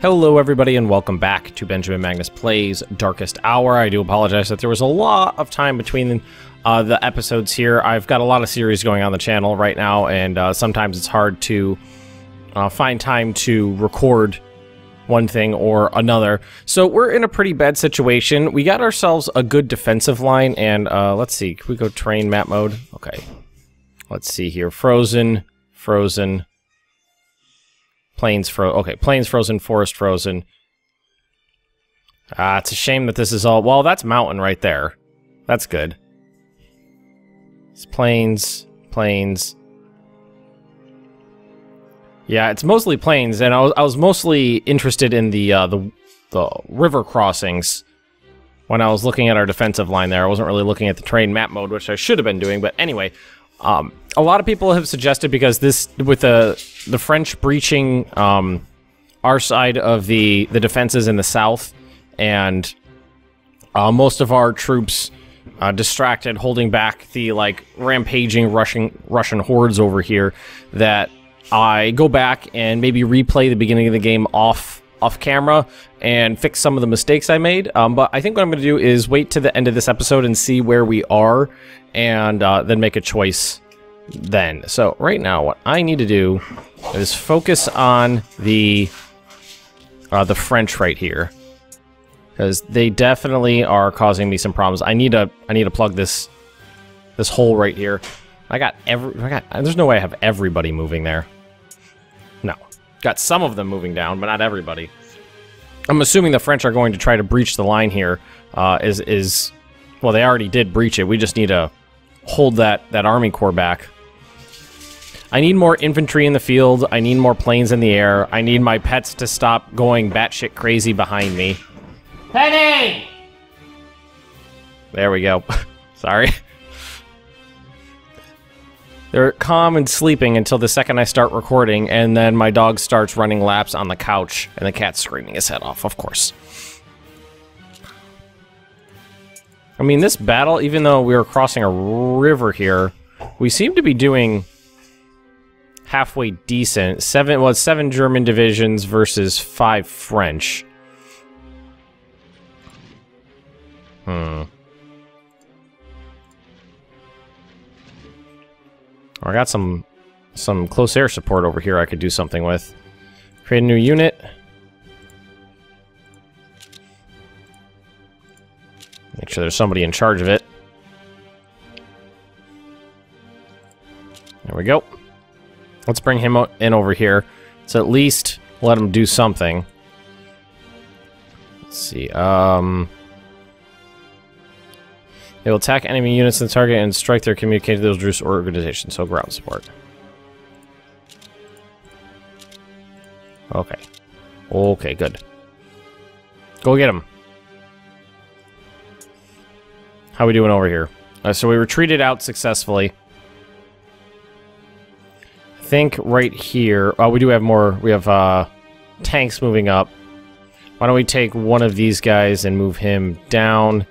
Hello, everybody, and welcome back to Benjamin Magnus Plays Darkest Hour. I do apologize that there was a lot of time between uh, the episodes here. I've got a lot of series going on the channel right now, and uh, sometimes it's hard to uh, find time to record one thing or another. So we're in a pretty bad situation. We got ourselves a good defensive line, and uh, let's see. Can we go train map mode? Okay. Let's see here. Frozen, frozen, Plains fro. Okay, plains frozen, forest frozen. Ah, it's a shame that this is all. Well, that's mountain right there. That's good. It's plains, plains. Yeah, it's mostly plains, and I was I was mostly interested in the uh, the the river crossings when I was looking at our defensive line there. I wasn't really looking at the train map mode, which I should have been doing. But anyway, um, a lot of people have suggested because this with the the French breaching um, our side of the the defenses in the south, and uh, most of our troops uh, distracted, holding back the like rampaging Russian Russian hordes over here. That I go back and maybe replay the beginning of the game off off camera and fix some of the mistakes I made. Um, but I think what I'm going to do is wait to the end of this episode and see where we are and uh, then make a choice then. So right now, what I need to do is focus on the uh, the French right here because they definitely are causing me some problems. I need to I need to plug this this hole right here. I got every I got there's no way I have everybody moving there. No. Got some of them moving down, but not everybody. I'm assuming the French are going to try to breach the line here. Uh, is is well, they already did breach it. We just need to hold that that army corps back. I need more infantry in the field. I need more planes in the air. I need my pets to stop going batshit crazy behind me. Penny! There we go. Sorry. They're calm and sleeping until the second I start recording, and then my dog starts running laps on the couch, and the cat's screaming his head off, of course. I mean, this battle, even though we were crossing a river here, we seem to be doing halfway decent. Seven well, seven German divisions versus five French. Hmm. I got some some close air support over here I could do something with. Create a new unit. Make sure there's somebody in charge of it. There we go. Let's bring him in over here. So at least let him do something. Let's see. Um, they will attack enemy units in the target and strike their communicated those Druce organizations. So ground support. Okay. Okay, good. Go get him. How are we doing over here? Uh, so we retreated out successfully think right here... Oh, we do have more... We have uh, tanks moving up. Why don't we take one of these guys and move him down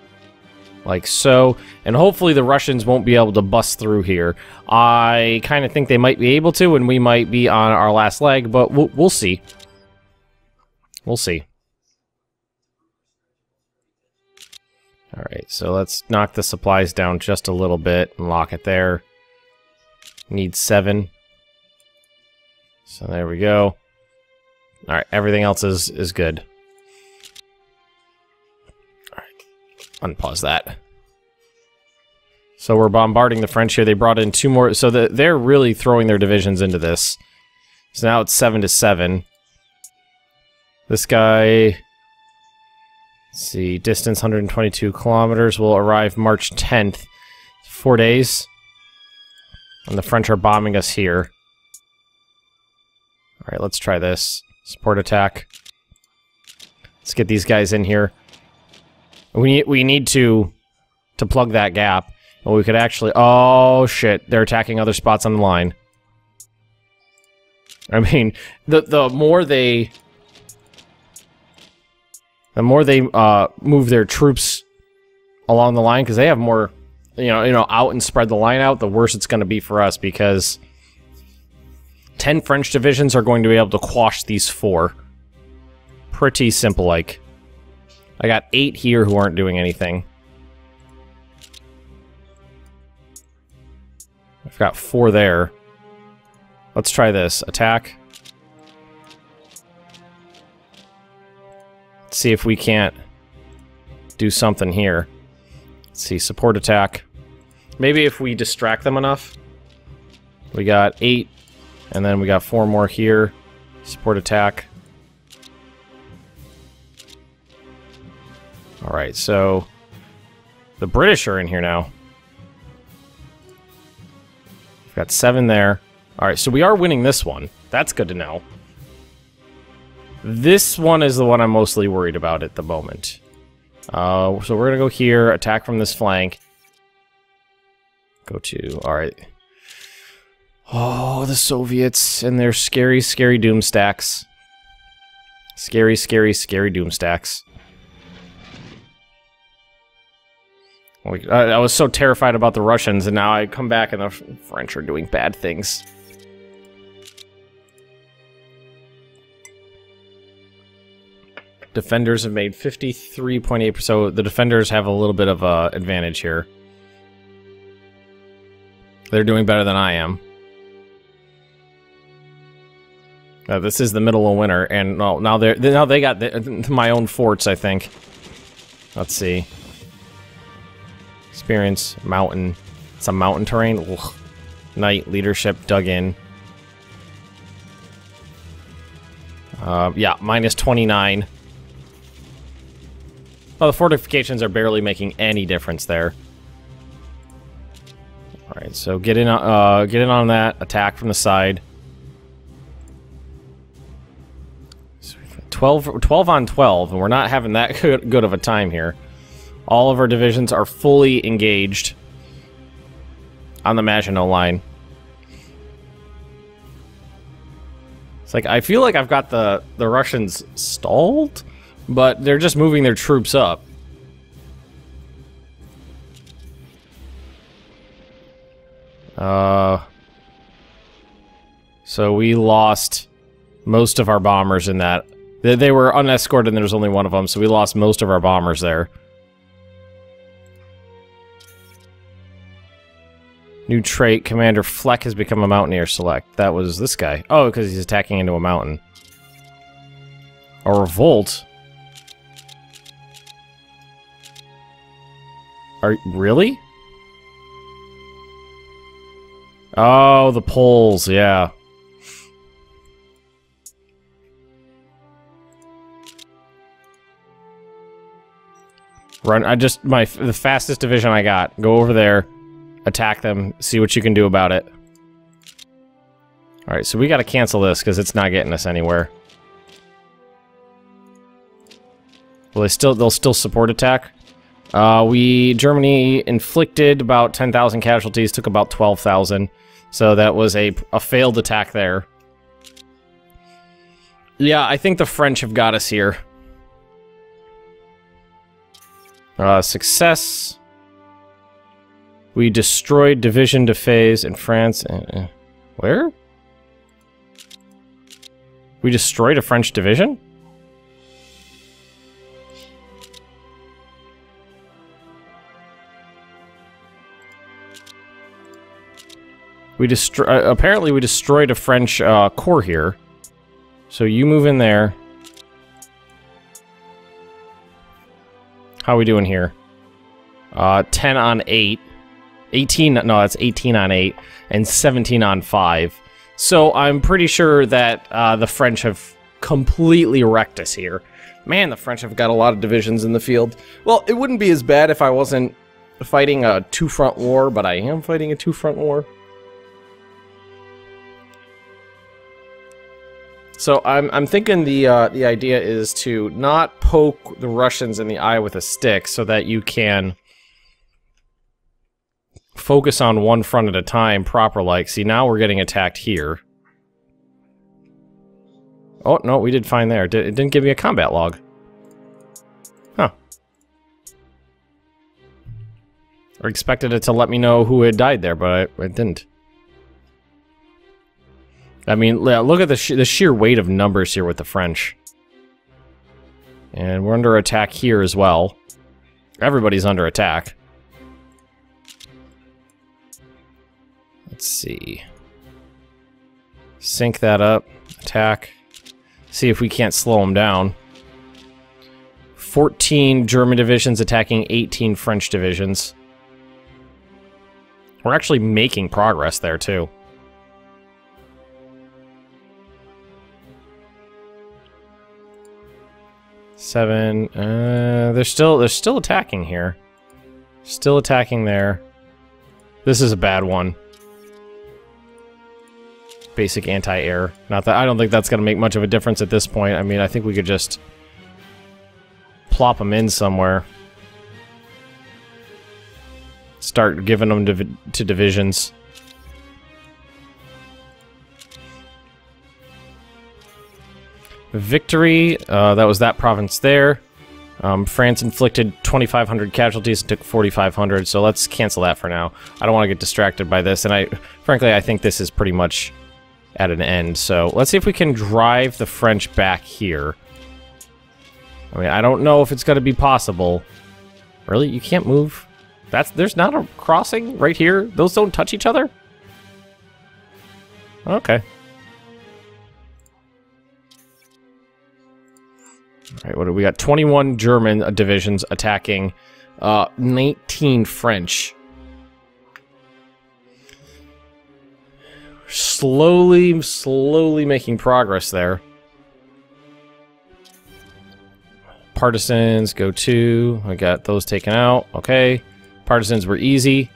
like so. And hopefully the Russians won't be able to bust through here. I kind of think they might be able to, and we might be on our last leg, but we'll, we'll see. We'll see. Alright, so let's knock the supplies down just a little bit and lock it there. Need seven. So there we go. Alright, everything else is, is good. Alright, unpause that. So we're bombarding the French here. They brought in two more, so the, they're really throwing their divisions into this. So now it's 7 to 7. This guy... see, distance 122 kilometers will arrive March 10th. Four days. And the French are bombing us here. Alright, let's try this. Support attack. Let's get these guys in here. We need, we need to to plug that gap. Well, we could actually... Oh, shit. They're attacking other spots on the line. I mean, the the more they... The more they uh, move their troops along the line, because they have more, you know, you know, out and spread the line out, the worse it's going to be for us, because 10 French divisions are going to be able to quash these four. pretty simple-like. I got eight here who aren't doing anything. I've got four there. Let's try this. Attack. Let's see if we can't do something here. Let's see, support attack. Maybe if we distract them enough. We got eight, and then we got four more here. Support attack. Alright, so... The British are in here now. We've got seven there. Alright, so we are winning this one. That's good to know. This one is the one I'm mostly worried about at the moment. Uh, so we're gonna go here, attack from this flank. Go to, alright. Oh, the Soviets and their scary, scary doom stacks. Scary, scary, scary doom stacks. Oh, I was so terrified about the Russians, and now I come back and the French are doing bad things. Defenders have made 53.8%, so the defenders have a little bit of a advantage here. They're doing better than I am. Uh, this is the middle of winter, and oh, now they're now they got the, my own forts. I think. Let's see. Experience mountain. It's a mountain terrain. Ugh. Night leadership dug in. Uh, yeah, minus 29. Well, the fortifications are barely making any difference there. Alright, so get in, uh, get in on that. Attack from the side. 12, 12 on 12, and we're not having that good, of a time here. All of our divisions are fully engaged on the Maginot Line. It's like, I feel like I've got the, the Russians stalled? But they're just moving their troops up. Uh, so we lost most of our bombers in that. They, they were unescorted and there was only one of them, so we lost most of our bombers there. New trait, Commander Fleck has become a Mountaineer Select. That was this guy. Oh, because he's attacking into a mountain. A revolt? Are really? Oh, the poles, yeah. Run, I just, my, the fastest division I got. Go over there, attack them, see what you can do about it. Alright, so we gotta cancel this, because it's not getting us anywhere. Will they still, they'll still support attack? Uh, we, Germany inflicted about 10,000 casualties, took about 12,000. So that was a, a failed attack there. Yeah, I think the French have got us here. Uh, success. We destroyed Division de Phase in France. Uh, where? We destroyed a French division? We destroy. Uh, apparently, we destroyed a French uh, corps here. So you move in there. How are we doing here? Uh, 10 on 8. 18, no, that's 18 on 8. And 17 on 5. So I'm pretty sure that uh, the French have completely wrecked us here. Man, the French have got a lot of divisions in the field. Well, it wouldn't be as bad if I wasn't fighting a two-front war, but I am fighting a two-front war. So I'm I'm thinking the uh, the idea is to not poke the Russians in the eye with a stick, so that you can focus on one front at a time, proper like. See, now we're getting attacked here. Oh no, we did fine there. It didn't give me a combat log. Huh. I expected it to let me know who had died there, but it didn't. I mean, look at the, sh the sheer weight of numbers here with the French. And we're under attack here as well. Everybody's under attack. Let's see. Sync that up. Attack. See if we can't slow them down. 14 German divisions attacking 18 French divisions. We're actually making progress there, too. Seven. Uh, they're still they're still attacking here. Still attacking there. This is a bad one. Basic anti-air. Not that I don't think that's gonna make much of a difference at this point. I mean, I think we could just plop them in somewhere. Start giving them to, to divisions. Victory, uh, that was that province there. Um, France inflicted 2,500 casualties and took 4,500, so let's cancel that for now. I don't want to get distracted by this, and I, frankly, I think this is pretty much at an end. So let's see if we can drive the French back here. I mean, I don't know if it's going to be possible. Really? You can't move? That's There's not a crossing right here? Those don't touch each other? Okay. All right, what do we got? 21 German divisions attacking uh, 19 French. Slowly, slowly making progress there. Partisans go two. I got those taken out. Okay. Partisans were easy.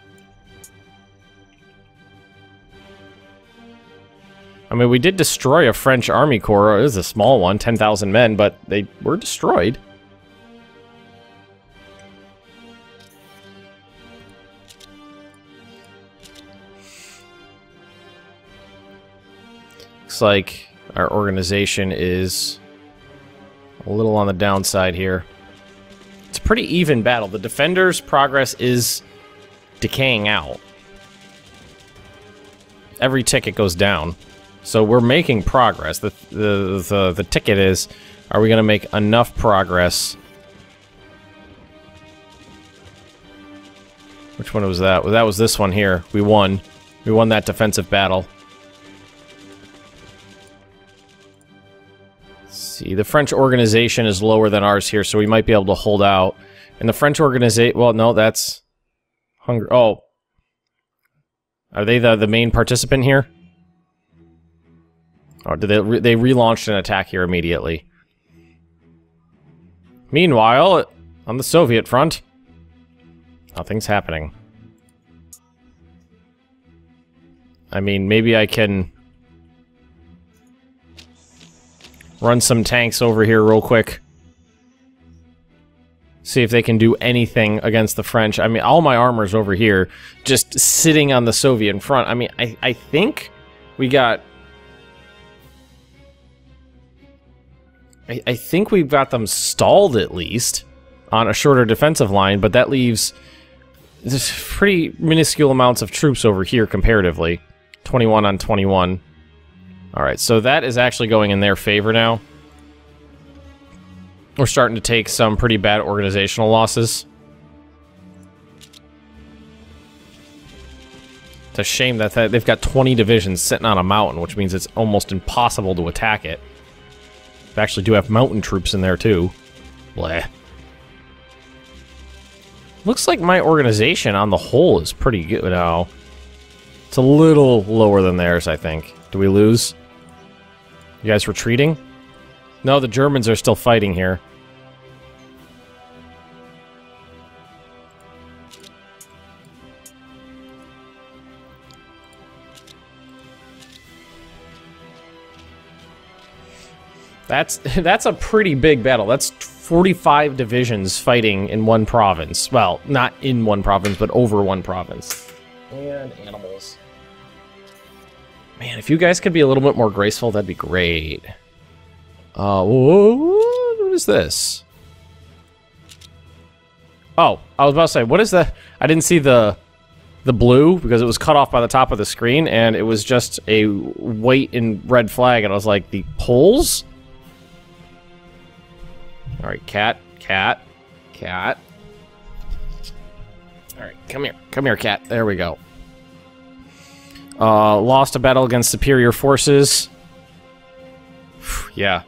I mean, we did destroy a French army corps. It was a small one, 10,000 men, but they were destroyed. Looks like our organization is a little on the downside here. It's a pretty even battle. The defenders' progress is decaying out. Every ticket goes down. So we're making progress. The, the, the, the ticket is, are we going to make enough progress? Which one was that? Well, that was this one here. We won. We won that defensive battle. See, the French organization is lower than ours here, so we might be able to hold out. And the French organization, well, no, that's Hungary. Oh, are they the the main participant here? Or did they re they relaunched an attack here immediately? Meanwhile, on the Soviet front, nothing's happening. I mean, maybe I can run some tanks over here real quick. See if they can do anything against the French. I mean, all my armor's over here, just sitting on the Soviet front. I mean, I, I think we got I, I think we've got them stalled at least on a shorter defensive line, but that leaves just pretty minuscule amounts of troops over here comparatively. 21 on 21. Alright, so that is actually going in their favor now. We're starting to take some pretty bad organizational losses. It's a shame that they've got 20 divisions sitting on a mountain, which means it's almost impossible to attack it. They actually do have mountain troops in there, too. Bleh. Looks like my organization on the whole is pretty good now. It's a little lower than theirs, I think. Do we lose? You guys retreating? No, the Germans are still fighting here. That's that's a pretty big battle. That's 45 divisions fighting in one province. Well, not in one province, but over one province. And animals. Man, if you guys could be a little bit more graceful, that'd be great. Uh, what is this? Oh, I was about to say, what is that? I didn't see the the blue because it was cut off by the top of the screen, and it was just a white and red flag, and I was like, the poles? All right, cat, cat, cat. All right, come here, come here, cat. There we go. Uh, lost a battle against superior forces. yeah.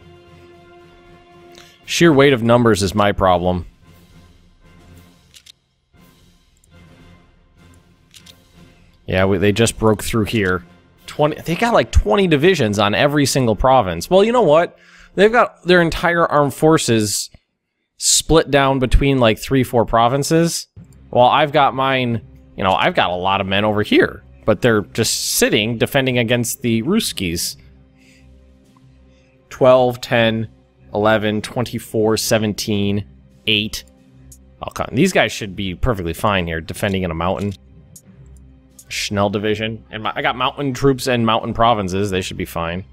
Sheer weight of numbers is my problem. Yeah, we, they just broke through here. 20 they got like 20 divisions on every single province. Well, you know what? They've got their entire armed forces split down between like 3 4 provinces. While I've got mine, you know, I've got a lot of men over here, but they're just sitting defending against the Ruskies. 12, 10, 11, 24, 17, 8. Oh, these guys should be perfectly fine here defending in a mountain. Schnell Division. And my, I got mountain troops and mountain provinces. They should be fine.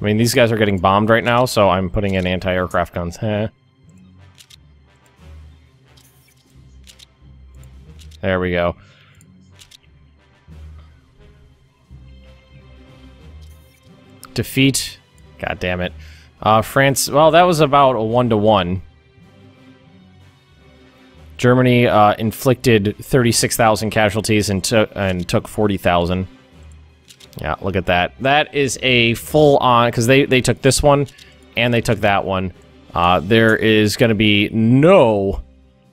I mean, these guys are getting bombed right now, so I'm putting in anti-aircraft guns. There we go. Defeat. God damn it. Uh, France, well, that was about a one-to-one. -one. Germany uh, inflicted 36,000 casualties and, and took 40,000. Yeah, look at that. That is a full-on, because they, they took this one, and they took that one. Uh, there is going to be no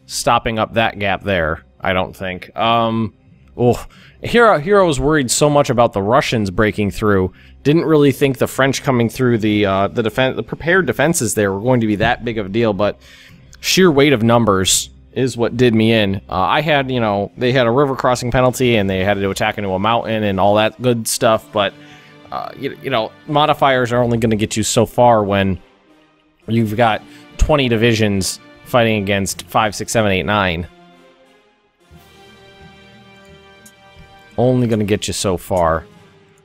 stopping up that gap there, I don't think. Um, oh, Hero, Hero was worried so much about the Russians breaking through didn't really think the French coming through the uh, the defense, the prepared defenses there were going to be that big of a deal. But sheer weight of numbers is what did me in. Uh, I had, you know, they had a river crossing penalty and they had to attack into a mountain and all that good stuff. But uh, you, you know, modifiers are only going to get you so far when you've got 20 divisions fighting against 5, 6, 7, 8, 9. Only going to get you so far.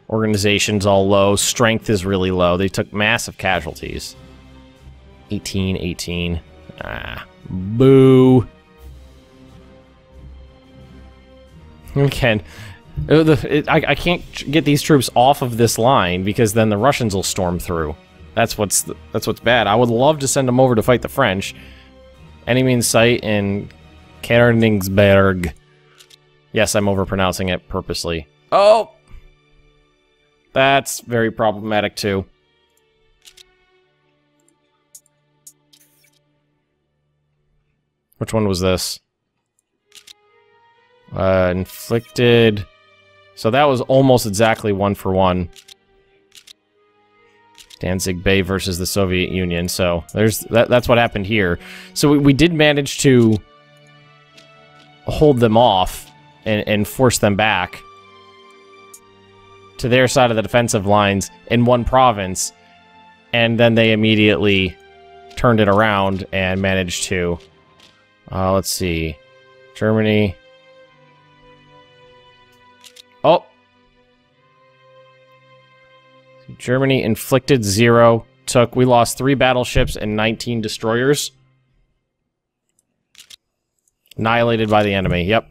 Organization's all low. Strength is really low. They took massive casualties. 18, 18. Ah, boo. Again, I, I can't get these troops off of this line because then the Russians will storm through. That's what's that's what's bad. I would love to send them over to fight the French. Enemy in sight in Kerningsberg. Yes, I'm overpronouncing it purposely. Oh, that's very problematic too. Which one was this? Uh, inflicted... So that was almost exactly one for one. Danzig Bay versus the Soviet Union. So there's that, that's what happened here. So we, we did manage to hold them off and, and force them back to their side of the defensive lines in one province, and then they immediately turned it around and managed to. Uh, let's see, Germany. Germany inflicted zero. Took we lost three battleships and 19 destroyers. Annihilated by the enemy. Yep.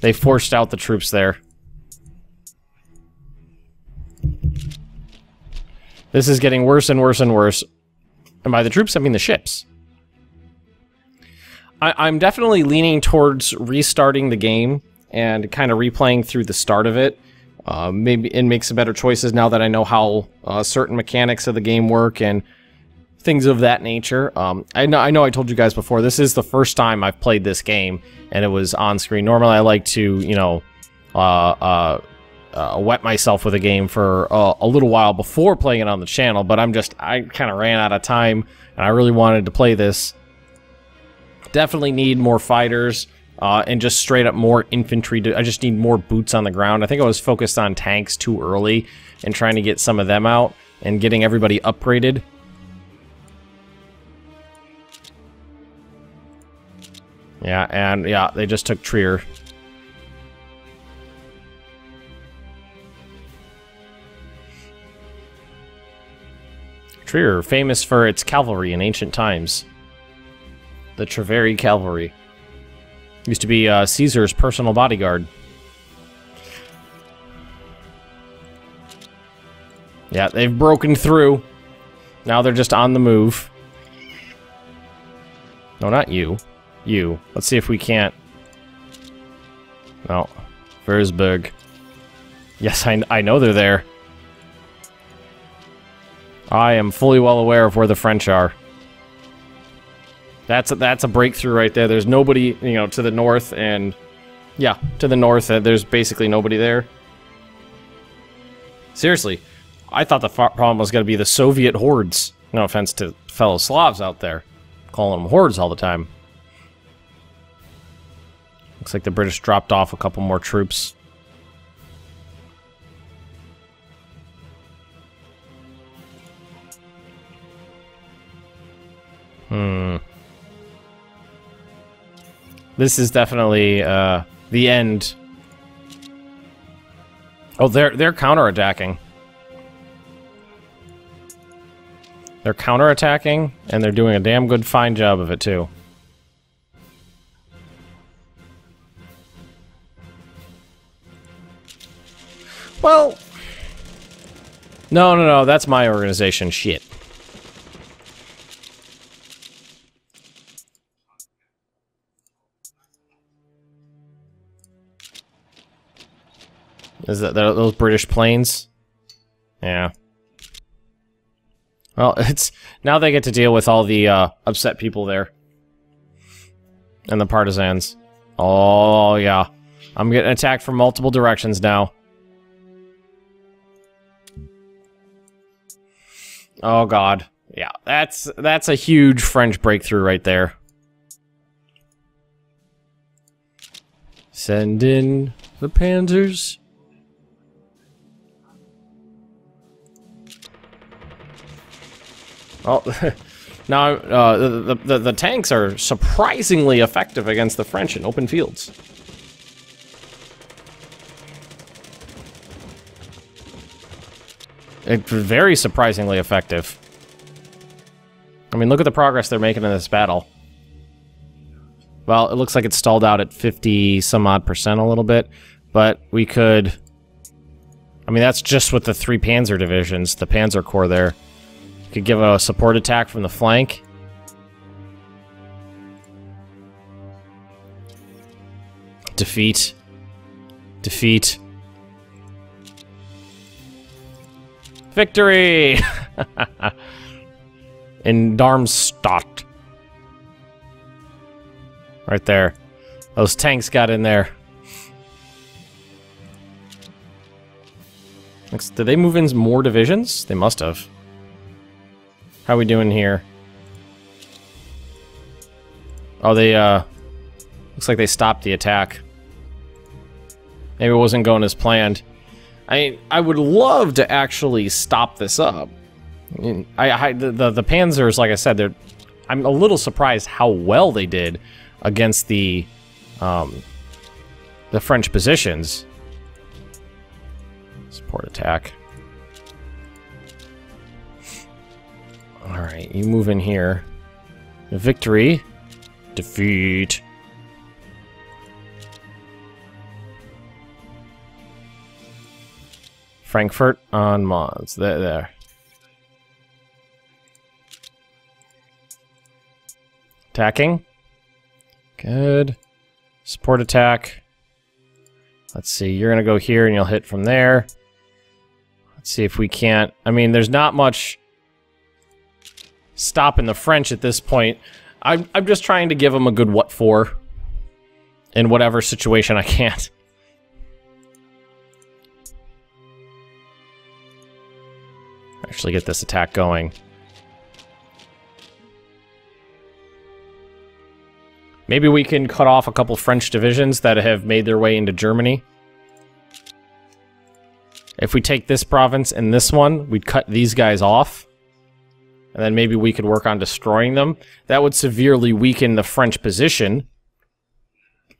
They forced out the troops there. This is getting worse and worse and worse. And by the troops, I mean the ships. I, am definitely leaning towards restarting the game and kind of replaying through the start of it. Uh, maybe and make some better choices now that I know how uh, certain mechanics of the game work and things of that nature. Um, I know I know I told you guys before. This is the first time I've played this game, and it was on screen. Normally, I like to you know uh, uh uh, wet myself with a game for a little while before playing it on the channel, but I'm just, I kind of ran out of time, and I really wanted to play this. Definitely need more fighters, uh, and just straight up more infantry. I just need more boots on the ground. I think I was focused on tanks too early, and trying to get some of them out, and getting everybody upgraded. Yeah, and yeah, they just took Trier. Trier, famous for its cavalry in ancient times. The Treveri cavalry. Used to be uh, Caesar's personal bodyguard. Yeah, they've broken through. Now they're just on the move. No, not you. You. Let's see if we can't... No. Versberg. Yes, I, I know they're there. I am fully well aware of where the French are. That's a, that's a breakthrough right there. There's nobody, you know, to the north and... Yeah, to the north, uh, there's basically nobody there. Seriously, I thought the problem was going to be the Soviet hordes. No offense to fellow Slavs out there, calling them hordes all the time. Looks like the British dropped off a couple more troops. Hmm. This is definitely uh, the end. Oh, they're they're counterattacking. They're counterattacking, and they're doing a damn good fine job of it too. Well, no, no, no, that's my organization. Shit. Is that those British planes? Yeah. Well, it's now they get to deal with all the uh, upset people there. And the partisans. Oh, yeah. I'm getting attacked from multiple directions now. Oh god. Yeah, that's that's a huge French breakthrough right there. Send in the panzers. Oh, now uh, the, the, the tanks are surprisingly effective against the French in open fields. It's very surprisingly effective. I mean, look at the progress they're making in this battle. Well, it looks like it's stalled out at 50 some odd percent a little bit, but we could... I mean, that's just with the three Panzer divisions, the Panzer Corps there. Could give a support attack from the flank. Defeat. Defeat. Victory! In Darmstadt. Right there. Those tanks got in there. Did they move in more divisions? They must have. How we doing here? Oh, they, uh... Looks like they stopped the attack. Maybe it wasn't going as planned. I I would love to actually stop this up. I, I, I the, the, the Panzers, like I said, they're. I'm a little surprised how well they did against the um, the French positions. Support attack. All right, you move in here. Victory, defeat. Frankfurt on Mons. There, there. Attacking. Good. Support attack. Let's see, you're gonna go here and you'll hit from there. Let's see if we can't... I mean, there's not much stopping the French at this point. I'm, I'm just trying to give them a good what for in whatever situation I can't. actually get this attack going. Maybe we can cut off a couple French divisions that have made their way into Germany. If we take this province and this one, we'd cut these guys off. And then maybe we could work on destroying them. That would severely weaken the French position.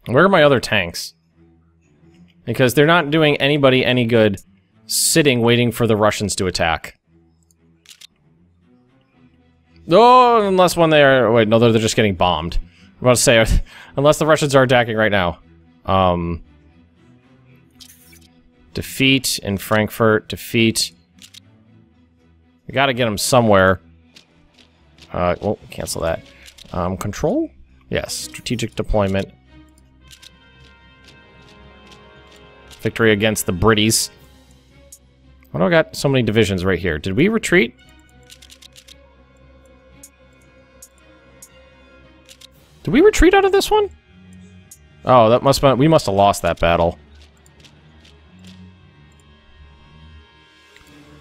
Where are my other tanks? Because they're not doing anybody any good sitting waiting for the Russians to attack. Oh, unless when they are... Wait, no, they're, they're just getting bombed. I'm about to say, unless the Russians are attacking right now. Um, defeat in Frankfurt. Defeat. We gotta get them somewhere. Uh, well, cancel that. Um, control? Yes, strategic deployment. Victory against the British. Why do I got so many divisions right here? Did we retreat? Did we retreat out of this one? Oh, that must have, we must have lost that battle.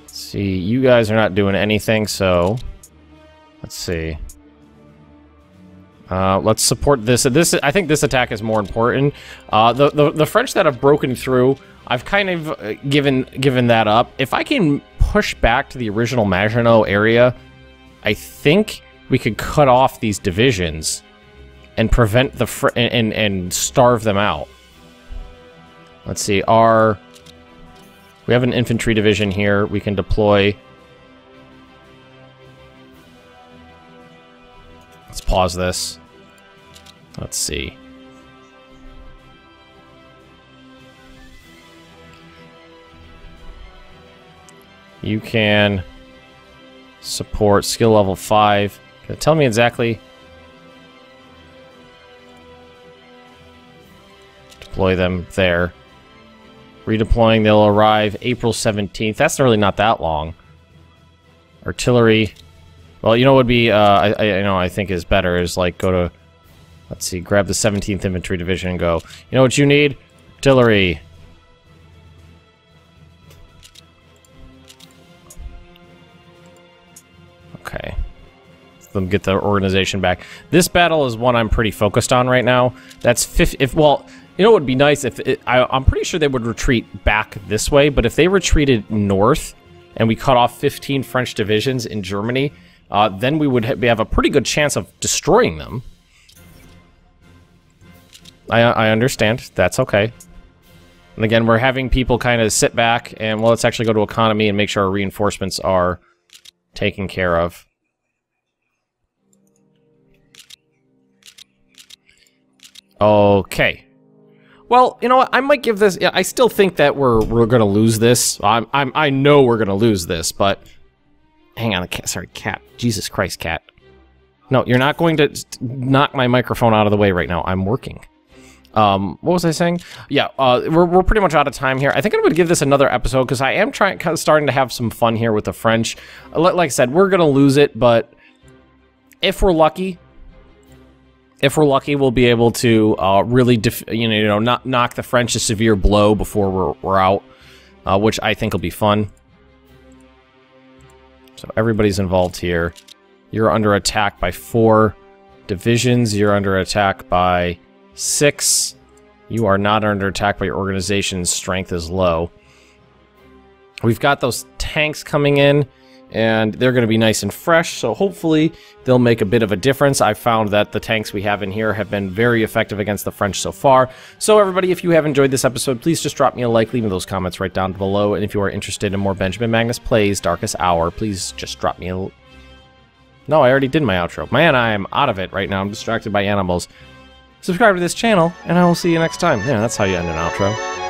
Let's see, you guys are not doing anything, so let's see. Uh, let's support this. This I think this attack is more important. Uh, the, the the French that have broken through, I've kind of uh, given given that up. If I can push back to the original Maginot area, I think we could cut off these divisions and prevent the fr and, and and starve them out. Let's see. Our we have an infantry division here. We can deploy. Let's pause this. Let's see. You can support skill level 5. Can it tell me exactly? Deploy them there. Redeploying, they'll arrive April 17th. That's really not that long. Artillery. Well, you know what would be, uh, I, I, you know, I think is better is like go to Let's see, grab the 17th Infantry Division and go. You know what you need? Artillery. Okay. Let them get the organization back. This battle is one I'm pretty focused on right now. That's 50, if, well, you know what would be nice if, it, I, I'm pretty sure they would retreat back this way, but if they retreated north and we cut off 15 French divisions in Germany, uh, then we would ha have a pretty good chance of destroying them. I, I understand. That's okay. And again, we're having people kind of sit back and, well, let's actually go to economy and make sure our reinforcements are taken care of. Okay. Well, you know what? I might give this. I still think that we're we're gonna lose this. I'm I'm I know we're gonna lose this, but hang on. Sorry, cat. Jesus Christ, cat. No, you're not going to knock my microphone out of the way right now. I'm working. Um, what was I saying? Yeah, uh, we're, we're pretty much out of time here. I think I'm going to give this another episode because I am trying, kind of starting to have some fun here with the French. Like I said, we're going to lose it, but if we're lucky, if we're lucky, we'll be able to uh, really, you know, you know, not knock the French a severe blow before we're, we're out, uh, which I think will be fun. So everybody's involved here. You're under attack by four divisions. You're under attack by Six, you are not under attack, by your organization's strength is low. We've got those tanks coming in, and they're going to be nice and fresh, so hopefully they'll make a bit of a difference. I've found that the tanks we have in here have been very effective against the French so far. So everybody, if you have enjoyed this episode, please just drop me a like, leave me those comments right down below, and if you are interested in more Benjamin Magnus Plays Darkest Hour, please just drop me a... No, I already did my outro. Man, I am out of it right now. I'm distracted by animals subscribe to this channel, and I will see you next time. Yeah, that's how you end an outro.